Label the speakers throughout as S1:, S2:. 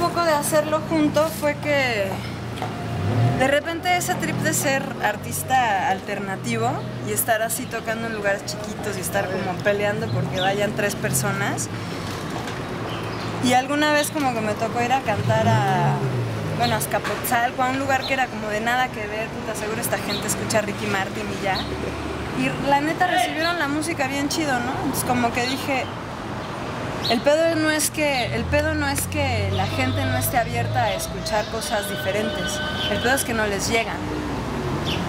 S1: poco de hacerlo junto fue que de repente ese trip de ser artista alternativo y estar así tocando en lugares chiquitos y estar como peleando porque vayan tres personas. Y alguna vez como que me tocó ir a cantar a, bueno, a Azcapotzalco, a un lugar que era como de nada que ver, puta, seguro esta gente escucha Ricky Martin y ya. Y la neta recibieron la música bien chido, ¿no? Entonces como que dije, el pedo no es que el pedo no es que la gente no esté abierta a escuchar cosas diferentes. El pedo es que no les llegan.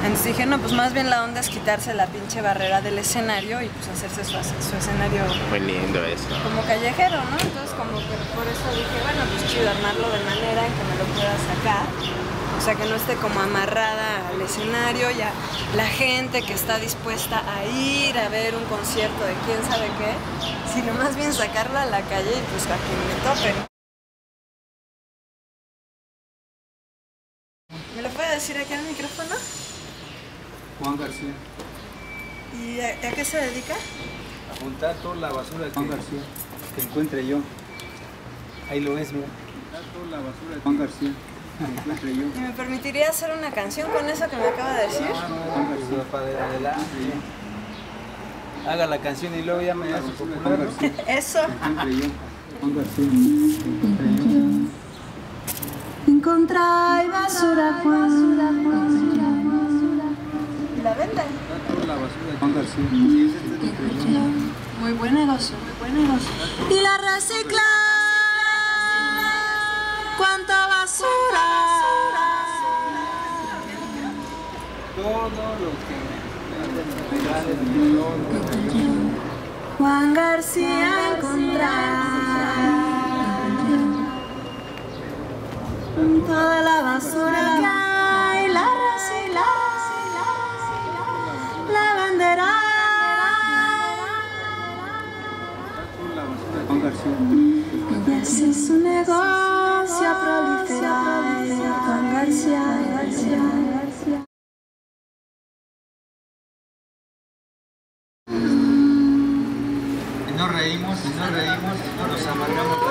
S1: Entonces dije, no, pues más bien la onda es quitarse la pinche barrera del escenario y pues hacerse su, su escenario
S2: Muy lindo eso.
S1: como callejero, ¿no? Entonces como que por eso dije, bueno, pues chido armarlo de manera en que me lo pueda sacar. O sea, que no esté como amarrada al escenario, ya la gente que está dispuesta a ir a ver un concierto de quién sabe qué, sino más bien sacarla a la calle y pues a quien le toque. ¿Me lo puede decir aquí al micrófono?
S3: Juan García.
S1: ¿Y a, a qué se dedica?
S3: A juntar toda la basura de Juan García. Que encuentre yo. Ahí lo es, mira. Juntar toda la basura de Juan García.
S1: ¿Y me permitiría hacer una canción con eso que me acaba de decir?
S3: Haga la canción y luego ya me hace popular. ¿no?
S1: Eso. Encontrar basura. Y la venden. Muy buen negocio, muy buen negocio. Y la recicla.
S3: Todo lo que me
S1: Juan García encontrar. Toda la basura que hay, la recicla. La
S3: de Juan García.
S1: Y ese es su negocio proliferar. Juan García, García,
S3: nos reímos, y nos reímos, y nos amargamos